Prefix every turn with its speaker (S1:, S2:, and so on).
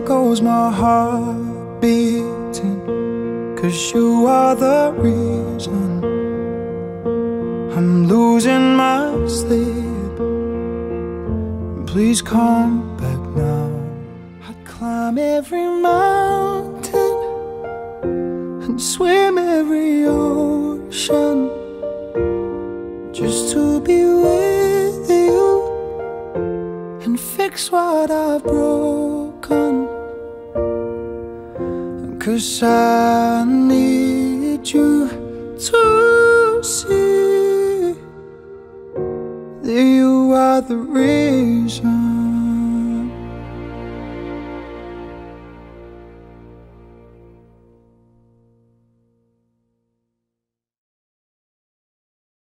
S1: there goes my heart beating. Cause you are the reason I'm losing my sleep. Please come back now. I'd climb every mountain and swim every ocean just to be with you and fix what I've broken. Cause I need you to see that you are the reason.